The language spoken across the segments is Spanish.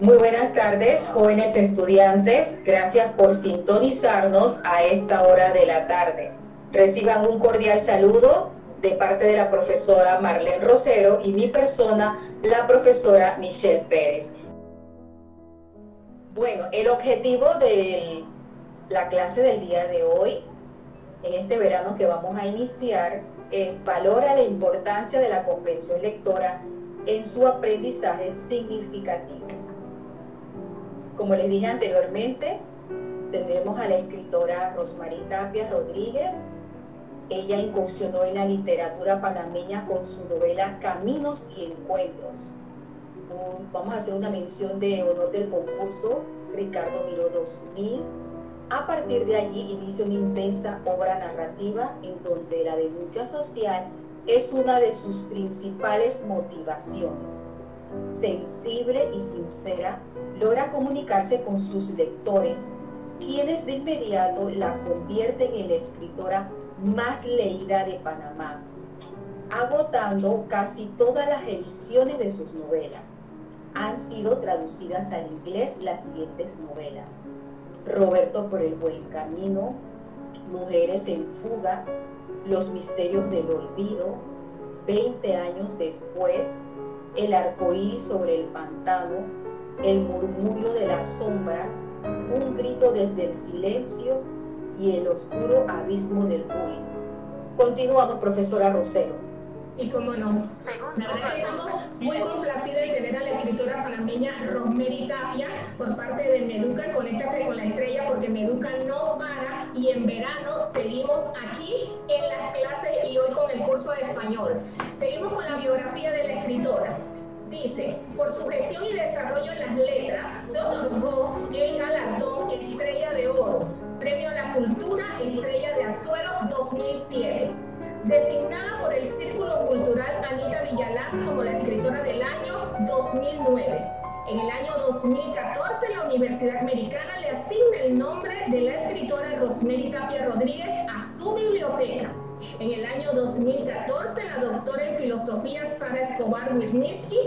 Muy buenas tardes, jóvenes estudiantes. Gracias por sintonizarnos a esta hora de la tarde. Reciban un cordial saludo de parte de la profesora Marlene Rosero y mi persona, la profesora Michelle Pérez. Bueno, el objetivo de la clase del día de hoy, en este verano que vamos a iniciar, es valora la importancia de la comprensión lectora en su aprendizaje significativo. Como les dije anteriormente, tendremos a la escritora Rosmarie Tapia Rodríguez. Ella incursionó en la literatura panameña con su novela Caminos y Encuentros. Vamos a hacer una mención de honor del concurso Ricardo Miró 2000. A partir de allí inicia una intensa obra narrativa en donde la denuncia social es una de sus principales motivaciones. Sensible y sincera, logra comunicarse con sus lectores, quienes de inmediato la convierten en la escritora más leída de Panamá, agotando casi todas las ediciones de sus novelas. Han sido traducidas al inglés las siguientes novelas. Roberto por el buen camino, Mujeres en fuga, los misterios del olvido, 20 años después, el arco iris sobre el pantano, el murmullo de la sombra, un grito desde el silencio y el oscuro abismo del bullying. Continuamos, profesora Rosero. Y cómo no, la verdad que estamos muy complacidos de tener a la escritora panameña Rosemary Tapia por parte de Meduca, Conéctate con la Estrella, porque Meduca no para y en verano seguimos aquí en las clases y hoy con el curso de español. Seguimos con la biografía de la escritora. Dice, por su gestión y desarrollo en las letras, se otorgó el galardón Estrella de Oro, Premio a la Cultura Estrella de Azuero 2007. Designada por el Círculo Cultural Anita Villalaz como la escritora del año 2009. En el año 2014, la Universidad Americana le asigna el nombre de la escritora Rosemary Tapia Rodríguez a su biblioteca. En el año 2014, la doctora en filosofía Sara Escobar Wisniewski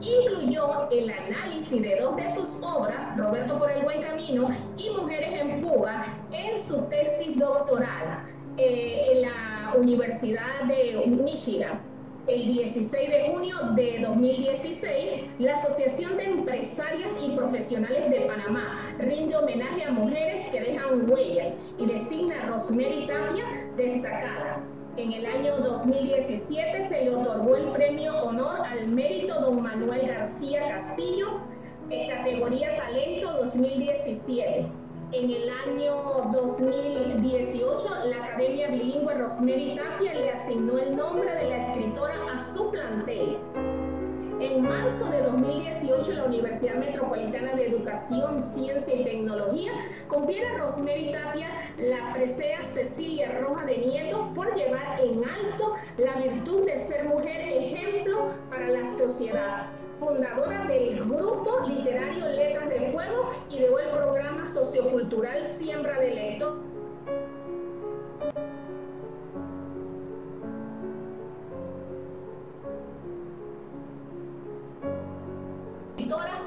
incluyó el análisis de dos de sus obras, Roberto por el buen camino y Mujeres en fuga, en su tesis doctoral eh, en la Universidad de Michigan. El 16 de junio de 2016, la Asociación de Empresarias y Profesionales de Panamá rinde homenaje a mujeres que dejan huellas y designa a Rosemary Tapia destacada. En el año 2017 se le otorgó el premio Honor al Mérito Don Manuel García Castillo, en categoría Talento 2017. En el año 2018, la Academia Bilingüe Rosemary Tapia le asignó el nombre de la escritora a su plantel. En marzo de 2018, la Universidad Metropolitana de Educación, Ciencia y Tecnología confiere a Rosemary Tapia la presea Cecilia Roja de Nieto por llevar en alto la virtud de ser mujer ejemplo para la sociedad fundadora del grupo literario Letras de Fuego y de el programa sociocultural Siembra de Lector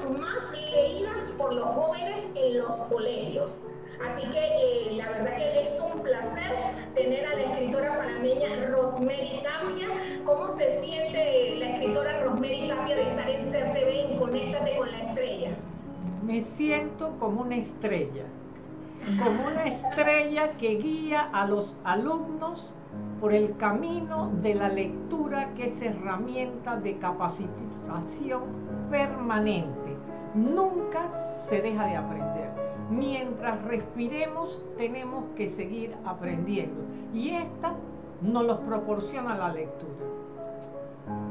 más leídas por los jóvenes en los colegios. Así que eh, la verdad que es un placer tener a la escritora panameña Rosemary Tapia. ¿Cómo se siente la escritora Rosemary Tapia de estar Me siento como una estrella, como una estrella que guía a los alumnos por el camino de la lectura que es herramienta de capacitación permanente. Nunca se deja de aprender. Mientras respiremos tenemos que seguir aprendiendo y esta nos los proporciona la lectura.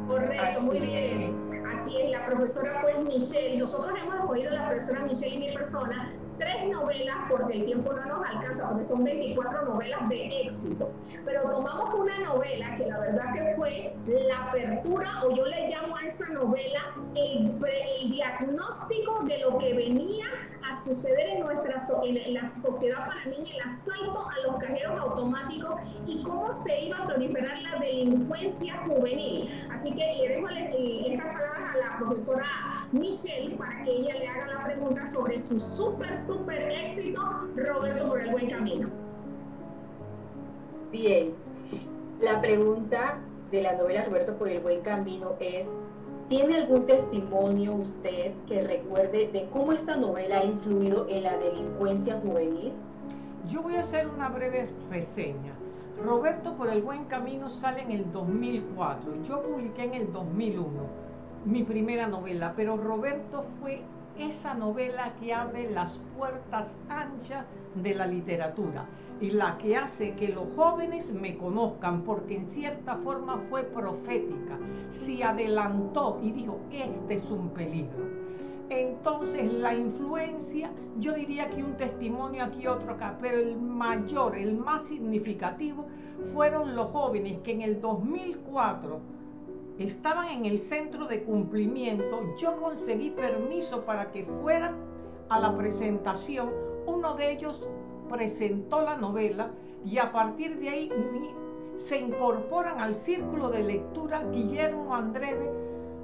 Correcto, muy bien. Así es, la profesora pues Michelle, nosotros hemos oído a la profesora Michelle y mi persona tres novelas, porque el tiempo no nos alcanza, porque son 24 novelas de éxito. Pero tomamos una novela que la verdad que fue la apertura, o yo le llamo a esa novela el, el diagnóstico de lo que venía a suceder en nuestra en la sociedad panameña, el asalto a los cajeros automáticos y cómo se iba a proliferar la delincuencia juvenil. Así que le dejo estas palabras a la profesora Michelle para que ella le haga la pregunta sobre su súper, súper éxito, Roberto por el buen camino. Bien, la pregunta de la novela Roberto por el buen camino es, ¿tiene algún testimonio usted que recuerde de cómo esta novela ha influido en la delincuencia juvenil? Yo voy a hacer una breve reseña. Roberto por el buen camino sale en el 2004, yo publiqué en el 2001 mi primera novela, pero Roberto fue esa novela que abre las puertas anchas de la literatura y la que hace que los jóvenes me conozcan, porque en cierta forma fue profética, se adelantó y dijo, este es un peligro. Entonces la influencia, yo diría que un testimonio aquí, otro acá, pero el mayor, el más significativo, fueron los jóvenes que en el 2004 estaban en el centro de cumplimiento. Yo conseguí permiso para que fueran a la presentación. Uno de ellos presentó la novela y a partir de ahí se incorporan al círculo de lectura Guillermo Andreve,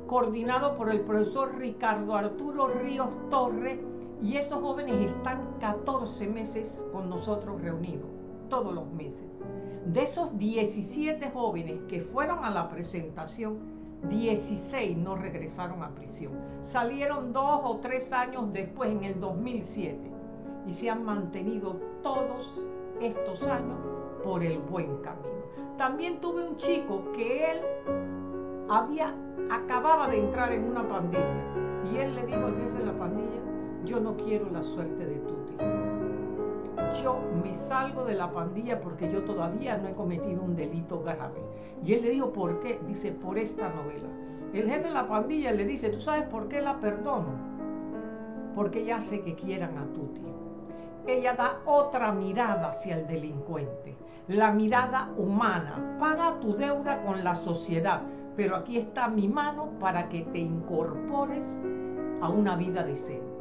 coordinado por el profesor Ricardo Arturo Ríos Torre, y esos jóvenes están 14 meses con nosotros reunidos, todos los meses. De esos 17 jóvenes que fueron a la presentación, 16 no regresaron a prisión. Salieron dos o tres años después, en el 2007, y se han mantenido todos estos años por el buen camino. También tuve un chico que él había acababa de entrar en una pandilla y él le dijo al jefe de la pandilla, yo no quiero la suerte de Tuti. Yo me salgo de la pandilla porque yo todavía no he cometido un delito grave. Y él le dijo, ¿por qué? Dice, por esta novela. El jefe de la pandilla le dice, ¿tú sabes por qué la perdono? Porque ella hace que quieran a Tuti. Ella da otra mirada hacia el delincuente, la mirada humana. Paga tu deuda con la sociedad, pero aquí está mi mano para que te incorpores a una vida decente.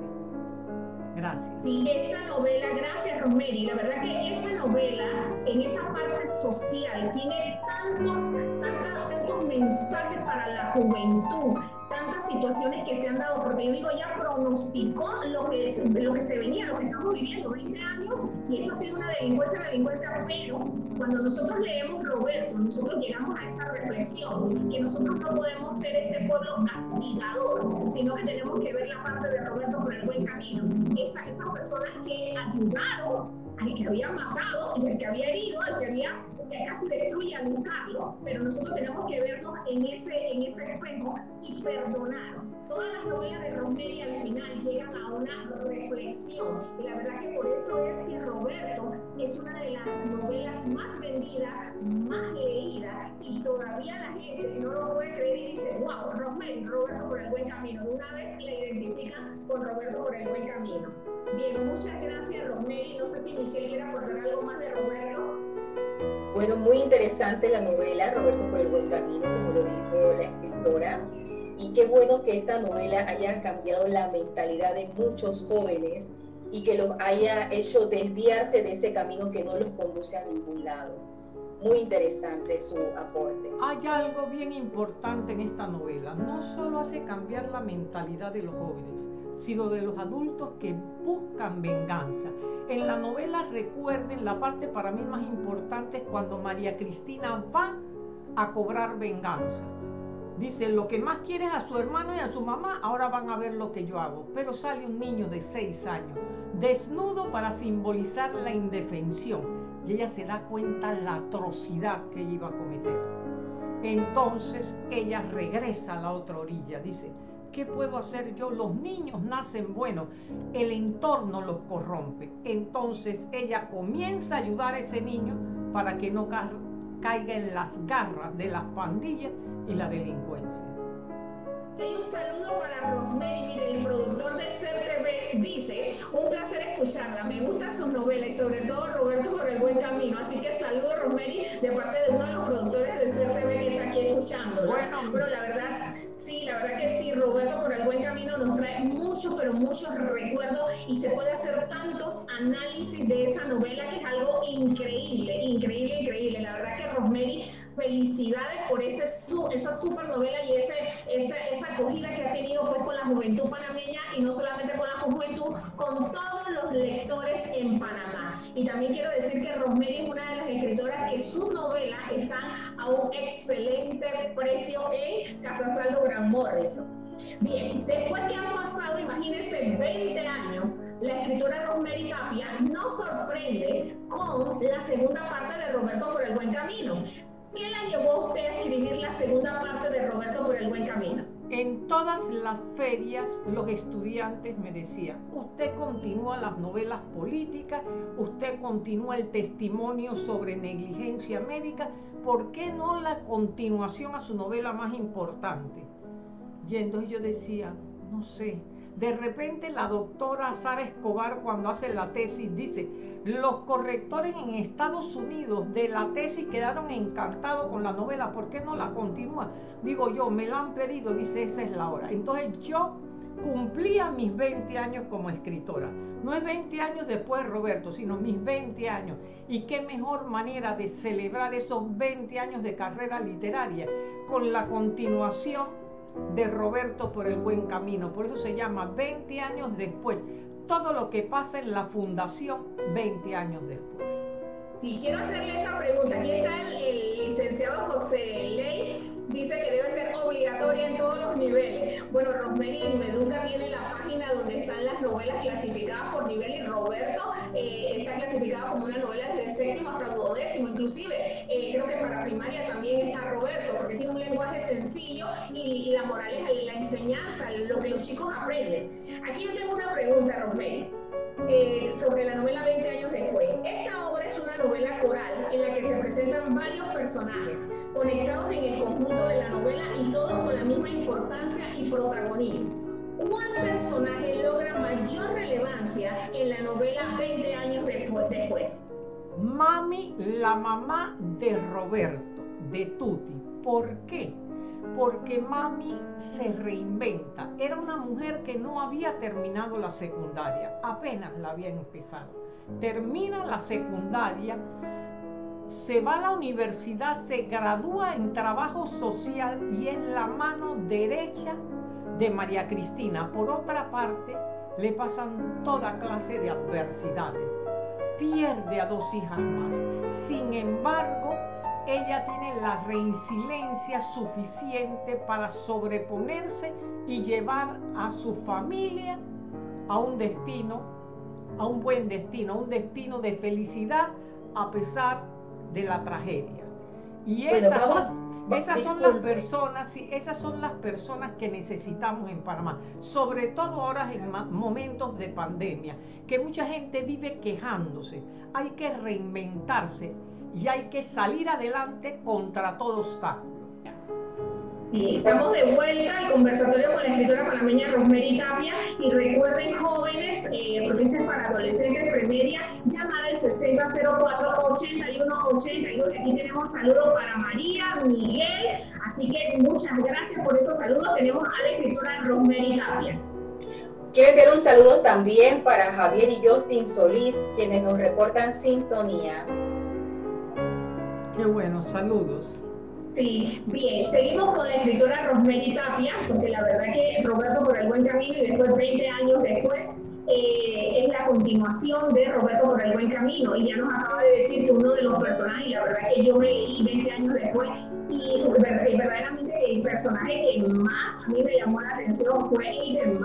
Gracias. Sí, esa novela, gracias Rosemary, la verdad que esa novela, en esa parte social, tiene tantos, tantos, mensajes para la juventud, tantas situaciones que se han dado, porque yo digo, ya pronosticó lo que, lo que se venía, lo que estamos viviendo, 20 años, y esto ha sido una delincuencia, delincuencia, pero cuando nosotros leemos Roberto, nosotros llegamos a esa reflexión, que nosotros no podemos ser ese pueblo castigador, sino que tenemos que ver la parte de Roberto por el buen camino. Esa, esas personas que ayudaron al que había matado, y al que había herido, al que había que casi destruye a buscarlos, pero nosotros tenemos que vernos en ese, en ese espejo y perdonar. Todas las novelas de Rosemary al final llegan a una reflexión y la verdad que por eso es que Roberto es una de las novelas más vendidas, más leídas y todavía la gente no lo puede creer y dice, wow, Rosemary, Roberto por el buen camino. De una vez la identifican con Roberto por el buen camino. Bien, muchas gracias Rosemary. No sé si Michelle quiere aportar algo más de Roberto. Bueno, muy interesante la novela, Roberto por el buen camino, como lo dijo la escritora. Y qué bueno que esta novela haya cambiado la mentalidad de muchos jóvenes y que los haya hecho desviarse de ese camino que no los conduce a ningún lado. Muy interesante su aporte. Hay algo bien importante en esta novela. No solo hace cambiar la mentalidad de los jóvenes, sino de los adultos que buscan venganza. En la novela recuerden la parte para mí más importante es cuando María Cristina va a cobrar venganza. Dice, lo que más quiere es a su hermano y a su mamá, ahora van a ver lo que yo hago. Pero sale un niño de seis años, desnudo para simbolizar la indefensión. Y ella se da cuenta la atrocidad que iba a cometer. Entonces ella regresa a la otra orilla. Dice, ¿Qué puedo hacer yo? Los niños nacen buenos, el entorno los corrompe. Entonces ella comienza a ayudar a ese niño para que no caiga en las garras de las pandillas y la delincuencia. Hay un saludo para Rosemary, mire, el productor de CERTV dice, un placer escucharla, me gusta su novela y sobre todo Roberto por el buen camino, así que saludo Rosemary de parte de uno de los productores de CERTV que está aquí escuchando. Bueno, pero la verdad, sí, la verdad que sí, Roberto por el buen camino nos trae muchos, pero muchos recuerdos y se puede hacer tantos análisis de esa novela que es algo increíble, increíble, increíble. La verdad que Rosemary felicidades por ese, esa super novela y ese, esa, esa acogida que ha tenido pues con la juventud panameña y no solamente con la juventud, con todos los lectores en Panamá. Y también quiero decir que Rosemary es una de las escritoras que sus novelas están a un excelente precio en Casa Saldo Gran Morrison. Bien, después que han pasado, imagínense, 20 años, la escritora Rosemary Tapia nos sorprende con la segunda parte de Roberto por el buen camino. ¿Qué la llevó a usted a escribir la segunda parte de Roberto por el buen camino? En todas las ferias los estudiantes me decían, usted continúa las novelas políticas, usted continúa el testimonio sobre negligencia médica, ¿por qué no la continuación a su novela más importante? Y entonces yo decía, no sé, de repente la doctora Sara Escobar cuando hace la tesis dice, los correctores en Estados Unidos de la tesis quedaron encantados con la novela, ¿por qué no la continúa? Digo yo, me la han pedido, dice, esa es la hora. Entonces yo cumplía mis 20 años como escritora. No es 20 años después, Roberto, sino mis 20 años. Y qué mejor manera de celebrar esos 20 años de carrera literaria con la continuación de Roberto por el buen camino. Por eso se llama 20 años después. Todo lo que pasa en la fundación 20 años después. Si quiero hacerle esta pregunta. Aquí está el, licenciado José Leis dice que debe ser obligatoria en todos los niveles. Bueno, Rosemary Meduca tiene la página donde están las novelas clasificadas por nivel y Roberto eh, está clasificado como una novela desde séptimo hasta duodécimo. Inclusive, eh, creo que para primaria también está Roberto, porque tiene un lenguaje sencillo y, la moral es la enseñanza, lo que los chicos aprenden. Aquí yo tengo una pregunta, Rosemary. Eh, sobre la novela presentan varios personajes conectados en el conjunto de la novela y todos con la misma importancia y protagonismo. ¿Cuál personaje logra mayor relevancia en la novela 20 años después? Mami, la mamá de Roberto, de Tuti. ¿Por qué? porque mami se reinventa. Era una mujer que no había terminado la secundaria, apenas la había empezado. Termina la secundaria, se va a la universidad, se gradúa en trabajo social y es la mano derecha de María Cristina. Por otra parte, le pasan toda clase de adversidades. Pierde a dos hijas más. Sin embargo, ella tiene la reincidencia suficiente para sobreponerse y llevar a su familia a un destino, a un buen destino, a un destino de felicidad a pesar de la tragedia. Y esas, son, esas son las personas, sí, esas son las personas que necesitamos en Panamá, sobre todo ahora en momentos de pandemia, que mucha gente vive quejándose. Hay que reinventarse y hay que salir adelante contra todo obstáculo. Sí, estamos de vuelta al conversatorio con la escritora panameña Rosemary Tapia y recuerden jóvenes, eh, para adolescentes premedia, llamar al 6004-8182. Aquí tenemos saludos para María, Miguel, así que muchas gracias por esos saludos. Tenemos a la escritora Rosemary Tapia. Quiero enviar un saludo también para Javier y Justin Solís, quienes nos reportan sintonía. Qué bueno, saludos. Sí, bien, seguimos con la escritora Rosemary Tapia, porque la verdad que Roberto por el buen camino y después 20 años después eh, es la continuación de Roberto por el buen camino y ya nos acaba de decir que uno de los personajes, la verdad que yo leí 20 años después y verdaderamente el personaje que más a mí me llamó la atención fue el de.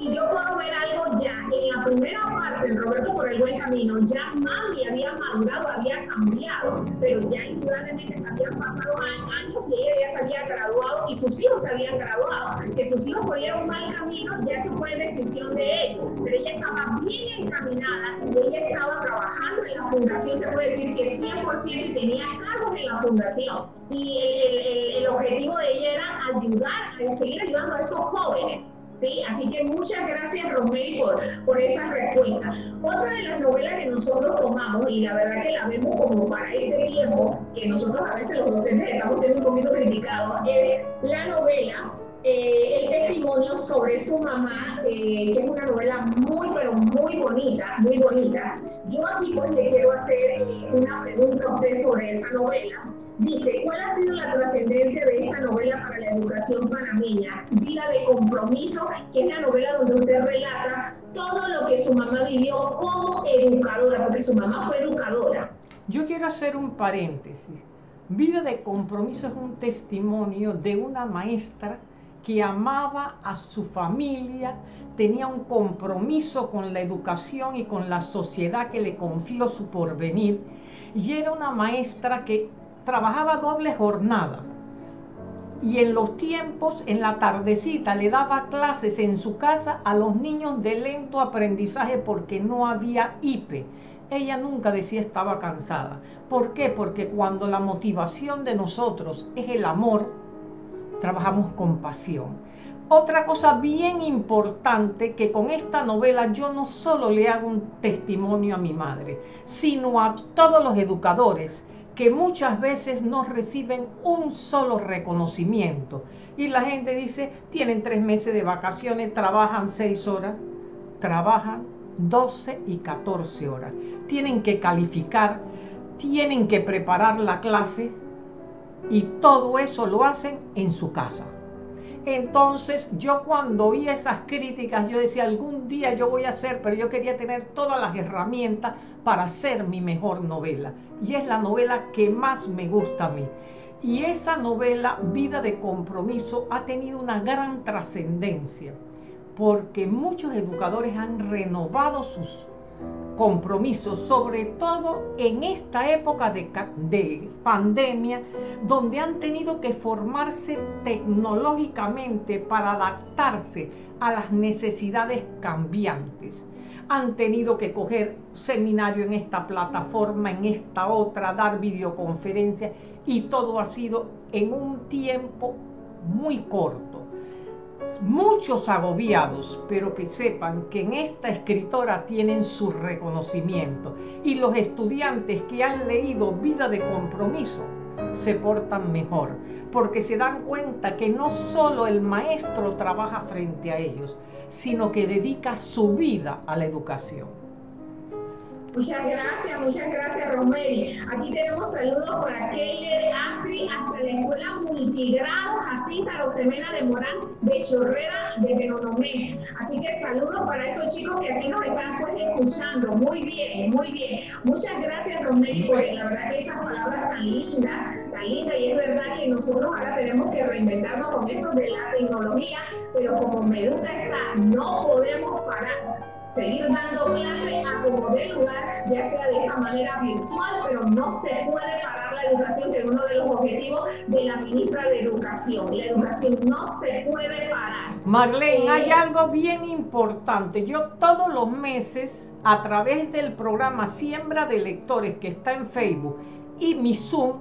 Y yo puedo ver algo ya en la primera parte, Roberto por el buen camino, ya mami había madurado, había cambiado, pero ya indudablemente habían pasado años y ella ya se había graduado y sus hijos se habían graduado. Que sus hijos cogieron mal camino, ya eso fue decisión de ellos, pero ella estaba bien encaminada y ella estaba trabajando en la fundación, se puede decir que 100% y tenía cargos en la fundación. Y el, el, el objetivo de ella era ayudar, seguir ayudando a esos jóvenes ¿sí? Así que muchas gracias, Romero, por, por esa respuesta. Otra de las novelas que nosotros tomamos, y la verdad que la vemos como para este tiempo, que nosotros a veces los docentes estamos siendo un poquito criticados, es la novela eh, el testimonio sobre su mamá, eh, que es una novela muy, pero muy bonita, muy bonita. Yo aquí pues le quiero hacer eh, una pregunta a usted sobre esa novela. Dice, ¿cuál ha sido la trascendencia de esta novela para la educación panameña? Vida de compromiso, que es la novela donde usted relata todo lo que su mamá vivió como educadora, porque su mamá fue educadora. Yo quiero hacer un paréntesis. Vida de compromiso es un testimonio de una maestra que amaba a su familia, tenía un compromiso con la educación y con la sociedad que le confió su porvenir, y era una maestra que trabajaba doble jornada y en los tiempos, en la tardecita, le daba clases en su casa a los niños de lento aprendizaje porque no había IPE. Ella nunca decía estaba cansada. ¿Por qué? Porque cuando la motivación de nosotros es el amor, trabajamos con pasión. Otra cosa bien importante que con esta novela yo no solo le hago un testimonio a mi madre, sino a todos los educadores que muchas veces no reciben un solo reconocimiento. Y la gente dice, tienen tres meses de vacaciones, trabajan seis horas, trabajan 12 y 14 horas. Tienen que calificar, tienen que preparar la clase y todo eso lo hacen en su casa. Entonces yo cuando oí esas críticas, yo decía, algún día yo voy a hacer, pero yo quería tener todas las herramientas para hacer mi mejor novela. Y es la novela que más me gusta a mí. Y esa novela, Vida de Compromiso, ha tenido una gran trascendencia, porque muchos educadores han renovado sus compromisos, sobre todo en esta época de, de, pandemia, donde han tenido que formarse tecnológicamente para adaptarse a las necesidades cambiantes. Han tenido que coger seminario en esta plataforma, en esta otra, dar videoconferencias y todo ha sido en un tiempo muy corto muchos agobiados, pero que sepan que en esta escritora tienen su reconocimiento y los estudiantes que han leído Vida de Compromiso se portan mejor, porque se dan cuenta que no solo el maestro trabaja frente a ellos, sino que dedica su vida a la educación. Muchas gracias, muchas gracias, Romeri. Aquí tenemos saludos para Keiler Astri, hasta la Escuela Multigrado Jacinta Rosemena de Morán de Chorrera de Benonomé. Así que saludos para esos chicos que aquí nos están pues, escuchando. Muy bien, muy bien. Muchas gracias, Romeri, por la verdad que esas palabras tan lindas, tan lindas. Y es verdad que nosotros ahora tenemos que reinventarnos con esto de la tecnología, pero como Meduca está, no podemos parar seguir dando clases a como de lugar, ya sea de esta manera virtual, pero no se puede parar la educación, que es uno de los objetivos de la ministra de Educación. La educación no se puede parar. Marlene, hay eh, algo bien importante. Yo todos los meses, a través del programa Siembra de Lectores que está en Facebook y mi Zoom,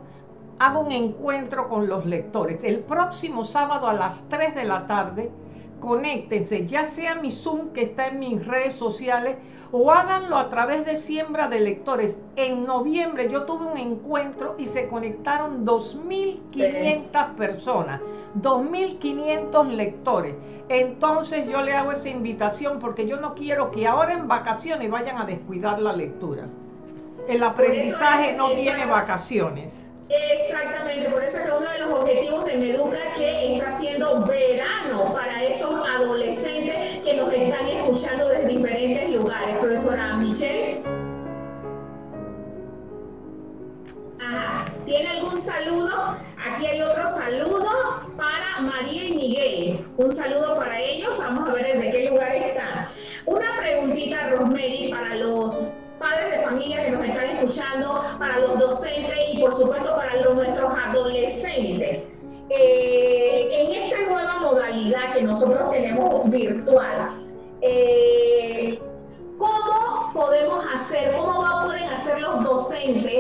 hago un encuentro con los lectores. El próximo sábado a las 3 de la tarde conéctense, ya sea mi Zoom que está en mis redes sociales o háganlo a través de Siembra de Lectores. En noviembre yo tuve un encuentro y se conectaron 2.500 personas, 2.500 lectores. Entonces yo le hago esa invitación porque yo no quiero que ahora en vacaciones vayan a descuidar la lectura. El aprendizaje no tiene vacaciones. Exactamente, por eso es que uno de los objetivos de Meduca que está haciendo verano para esos adolescentes que nos están escuchando desde diferentes lugares. Profesora Michelle. Ajá. ¿Tiene algún saludo? Aquí hay otro saludo para María y Miguel. Un saludo para ellos. Vamos a ver desde qué lugar están. Rosemary, para los padres de familia que nos están escuchando, para los docentes y por supuesto para nuestros adolescentes. Eh, en esta nueva modalidad que nosotros tenemos virtual, eh,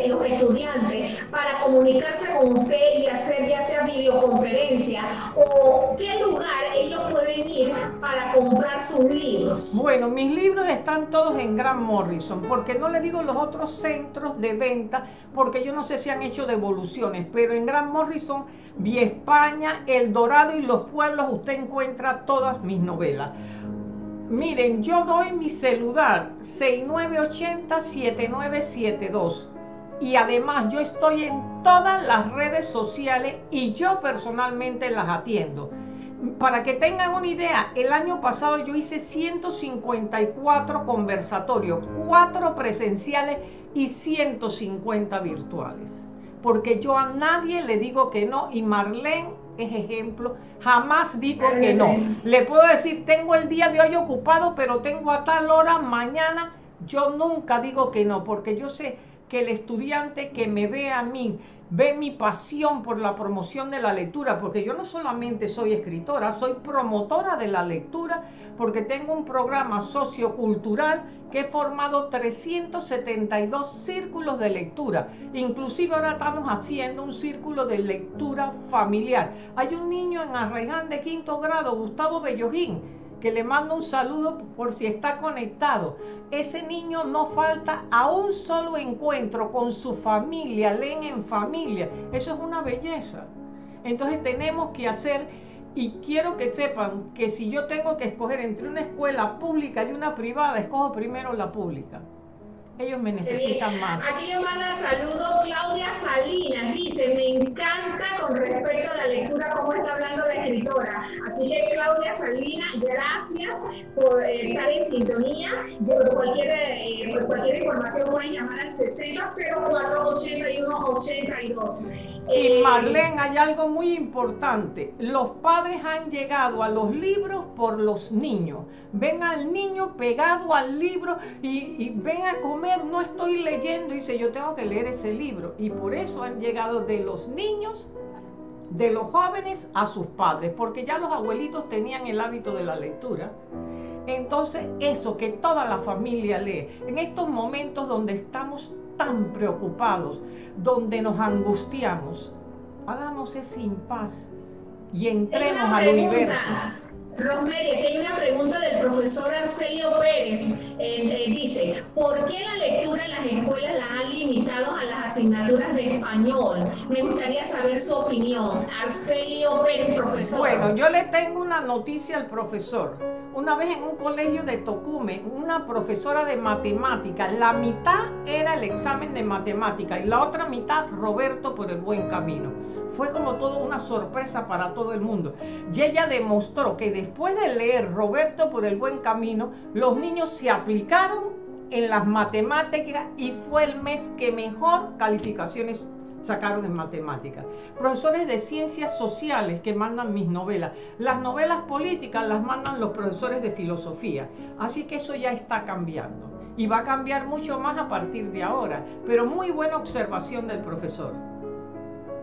los estudiantes, para comunicarse con usted y hacer ya sea videoconferencia? ¿O qué lugar ellos pueden ir para comprar sus libros? Bueno, mis libros están todos en Gran Morrison, porque no le digo los otros centros de venta, porque yo no sé si han hecho devoluciones, pero en Gran Morrison, Vía España, El Dorado y Los Pueblos, usted encuentra todas mis novelas. Miren, yo doy mi celular 6980-7972 y además yo estoy en todas las redes sociales y yo personalmente las atiendo. Para que tengan una idea, el año pasado yo hice 154 conversatorios, 4 presenciales y 150 virtuales. Porque yo a nadie le digo que no y Marlene es ejemplo, jamás digo que no. Le puedo decir, tengo el día de hoy ocupado, pero tengo a tal hora mañana. Yo nunca digo que no, porque yo sé que el estudiante que me ve a mí, ve mi pasión por la promoción de la lectura, porque yo no solamente soy escritora, soy promotora de la lectura, porque tengo un programa sociocultural que he formado 372 círculos de lectura. Inclusive ahora estamos haciendo un círculo de lectura familiar. Hay un niño en Arraigán de quinto grado, Gustavo Bellojín, que le mando un saludo por si está conectado. Ese niño no falta a un solo encuentro con su familia, leen en familia. Eso es una belleza. Entonces tenemos que hacer, y quiero que sepan que si yo tengo que escoger entre una escuela pública y una privada, escojo primero la pública ellos me necesitan más. Aquí le manda saludos Claudia Salinas, dice, me encanta con respecto a la lectura cómo está hablando la escritora. Así que Claudia Salinas, gracias por eh, estar en sintonía. Por cualquier, eh, por cualquier información pueden llamar al 6004 8182. Y eh, Marlene, hay algo muy importante. Los padres han llegado a los libros por los niños. Ven al niño pegado al libro y, ven a comer, no estoy leyendo. dice, yo tengo que leer ese libro. Y por eso han llegado de los niños, de los jóvenes a sus padres, porque ya los abuelitos tenían el hábito de la lectura. Entonces, eso que toda la familia lee, en estos momentos donde estamos tan preocupados, donde nos angustiamos, hagamos ese impas y entremos al universo. Rosemary, aquí hay una pregunta del profesor Arcelio Pérez. Eh, eh, dice, ¿por qué la lectura en las escuelas la limitado a las asignaturas de español? Me gustaría saber su opinión. Arcelio Pérez, profesor. Bueno, yo le tengo una noticia al profesor. Una vez en un colegio de Tocume, una profesora de matemática, la mitad era el examen de matemática y la otra mitad Roberto por el buen camino fue como todo una sorpresa para todo el mundo. Y ella demostró que después de leer Roberto por el buen camino, los niños se aplicaron en las matemáticas y fue el mes que mejor calificaciones sacaron en matemáticas. Profesores de ciencias sociales que mandan mis novelas. Las novelas políticas las mandan los profesores de filosofía. Así que eso ya está cambiando. Y va a cambiar mucho más a partir de ahora. Pero muy buena observación del profesor.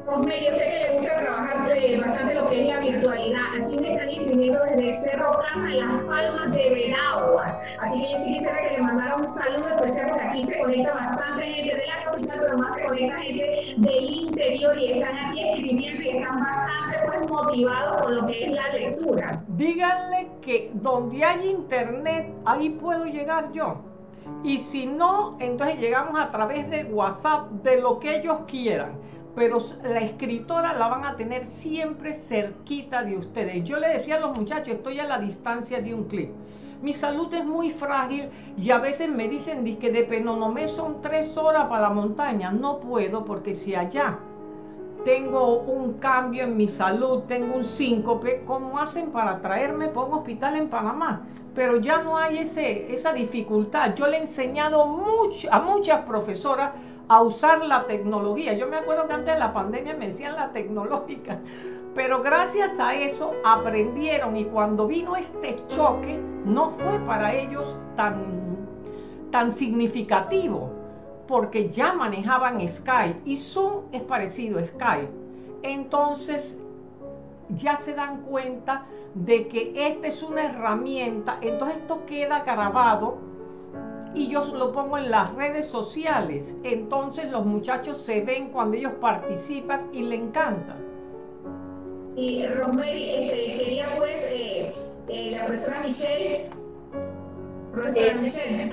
Osmerio, usted que le gusta trabajar eh, bastante lo que es la virtualidad. Aquí me están inscribiendo desde Cerro Casa en Las Palmas de Veraguas. Así que yo sí quisiera que le mandara un saludo especial porque aquí se conecta bastante gente de la capital, pero más se conecta gente del interior y están aquí escribiendo y están bastante pues motivados con lo que es la lectura. Díganle que donde hay internet, ahí puedo llegar yo. Y si no, entonces llegamos a través de WhatsApp, de lo que ellos quieran pero la escritora la van a tener siempre cerquita de ustedes. Yo le decía a los muchachos, estoy a la distancia de un clic. Mi salud es muy frágil y a veces me dicen que de Penonomé son tres horas para la montaña. No puedo porque si allá tengo un cambio en mi salud, tengo un síncope, ¿cómo hacen para traerme por un hospital en Panamá? Pero ya no hay esa dificultad. Yo le he enseñado mucho, a muchas profesoras a usar la tecnología. Yo me acuerdo que antes de la pandemia me decían la tecnológica, pero gracias a eso aprendieron y cuando vino este choque no fue para ellos tan tan significativo, porque ya manejaban Skype y Zoom es parecido a Skype. Entonces ya se dan cuenta de que esta es una herramienta, entonces esto queda grabado y yo lo pongo en las redes sociales. Entonces los muchachos se ven cuando ellos participan y le encanta. Y Rosemary, este, quería pues eh, eh, la profesora Michelle. Profesora Michelle.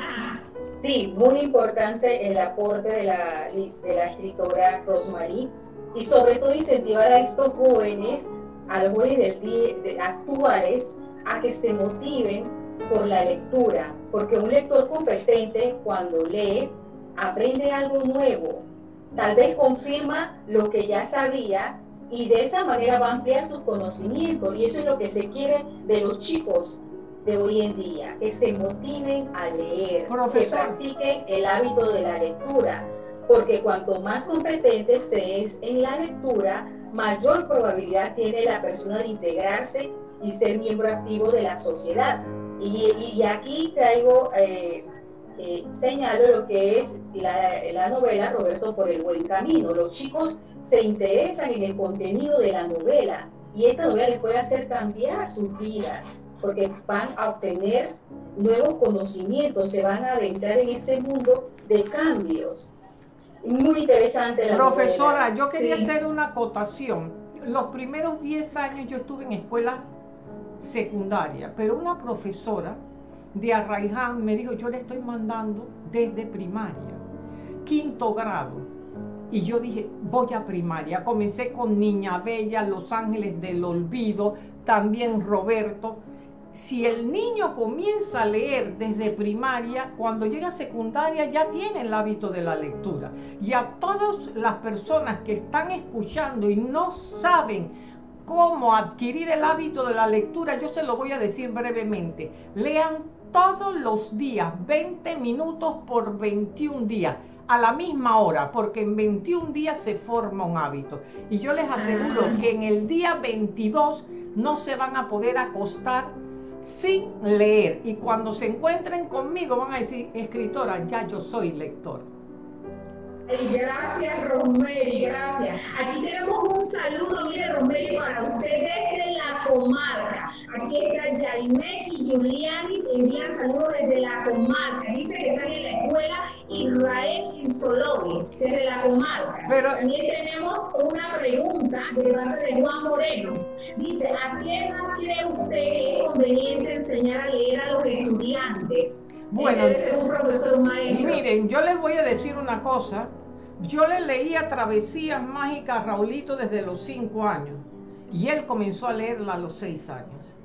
Sí, muy importante el aporte de la, de la escritora Rosemary y sobre todo incentivar a estos jóvenes, a los jóvenes del día, actuales, a que se motiven por la lectura, porque un lector competente cuando lee aprende algo nuevo, tal vez confirma lo que ya sabía y de esa manera va a ampliar sus conocimientos y eso es lo que se quiere de los chicos de hoy en día, que se motiven a leer, que practiquen el hábito de la lectura, porque cuanto más competente se es en la lectura, mayor probabilidad tiene la persona de integrarse y ser miembro activo de la sociedad. Y, aquí traigo, eh, eh, señalo lo que es la, novela Roberto por el buen camino. Los chicos se interesan en el contenido de la novela y esta novela les puede hacer cambiar sus vidas porque van a obtener nuevos conocimientos, se van a adentrar en ese mundo de cambios. Muy interesante. La Profesora, yo quería hacer una acotación. Los primeros 10 años yo estuve en escuela secundaria, pero una profesora de Arraiján me dijo, yo le estoy mandando desde primaria, quinto grado. Y yo dije, voy a primaria. Comencé con Niña Bella, Los Ángeles del Olvido, también Roberto. Si el niño comienza a leer desde primaria, cuando llega a secundaria ya tiene el hábito de la lectura. Y a todas las personas que están escuchando y no saben cómo adquirir el hábito de la lectura, yo se lo voy a decir brevemente. Lean todos los días, 20 minutos por 21 días, a la misma hora, porque en 21 días se forma un hábito. Y yo les aseguro ah. que en el día 22 no se van a poder acostar sin leer. Y cuando se encuentren conmigo van a decir, escritora, ya yo soy lector gracias, Rosemary, gracias. Aquí tenemos un saludo, mire, Rosemary, para usted desde la comarca. Aquí está Jaimet y Julianis, envían saludos desde la comarca. Dice que están en la escuela Israel Insologue, desde la comarca. Pero, También tenemos una pregunta de parte de Juan Moreno. Dice, ¿a qué edad cree usted que es conveniente enseñar a leer a los estudiantes? Bueno, un profesor miren, yo les voy a decir una cosa. Yo le leía Travesías Mágicas a Raulito desde los 5 años y él comenzó a leerla a los 6 años.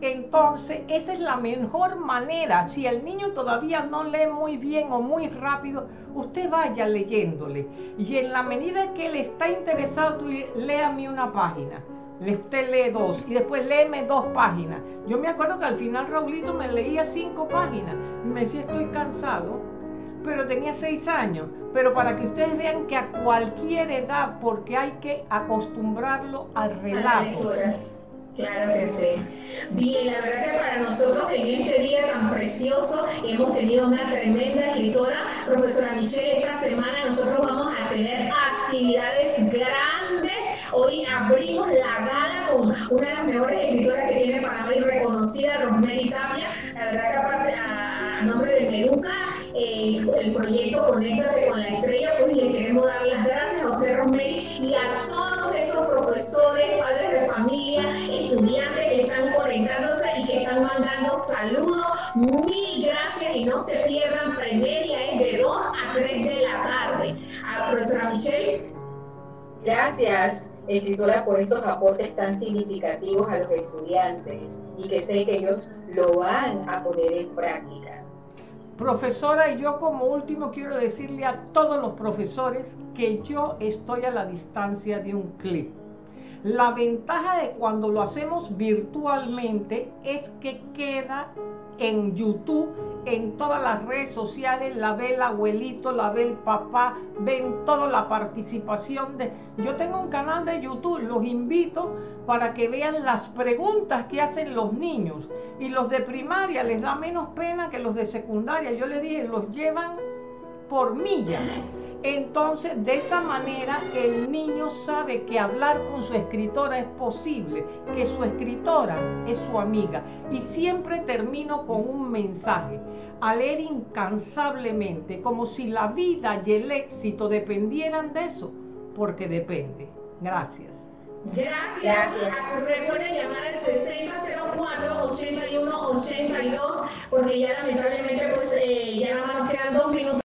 Entonces, esa es la mejor manera. Si el niño todavía no lee muy bien o muy rápido, usted vaya leyéndole. Y en la medida que él está interesado, léame una página usted lee dos y después léeme dos páginas. Yo me acuerdo que al final Raulito me leía cinco páginas. Me decía, estoy cansado, pero tenía seis años. Pero para que ustedes vean que a cualquier edad, porque hay que acostumbrarlo al relato. Claro que sí. Bien, la verdad que para nosotros en este día tan precioso hemos tenido una tremenda escritora, profesora Michelle, esta semana nosotros vamos a tener actividades grandes. Hoy abrimos la gala con una de las mejores escritoras que tiene Panamá y reconocida, Rosemary Tapia. La verdad a, nombre de Meduca, eh, el proyecto Conéctate con la Estrella, pues le queremos dar las gracias a usted, Rosemary, y a todos esos profesores, padres de familia, estudiantes que están conectándose y que están mandando saludos. Mil gracias y no se pierdan, premedia es de 2 a 3 de la tarde. A la profesora Michelle. Gracias, escritora, por estos aportes tan significativos a los estudiantes y que sé que ellos lo van a poner en práctica. Profesora, y yo como último quiero decirle a todos los profesores que yo estoy a la distancia de un clip La ventaja de cuando lo hacemos virtualmente es que queda en YouTube, en todas las redes sociales, la ve el abuelito, la ve el papá, ven toda la participación de... Yo tengo un canal de YouTube, los invito para que vean las preguntas que hacen los niños. Y los de primaria les da menos pena que los de secundaria. Yo les dije, los llevan por milla. Entonces, de esa manera, el niño sabe que hablar con su escritora es posible, que su escritora es su amiga. Y siempre termino con un mensaje, a leer incansablemente, como si la vida y el éxito dependieran de eso, porque depende. Gracias. Gracias. Recuerden llamar al 6004-8182, porque ya lamentablemente pues eh, ya nada más quedan dos minutos.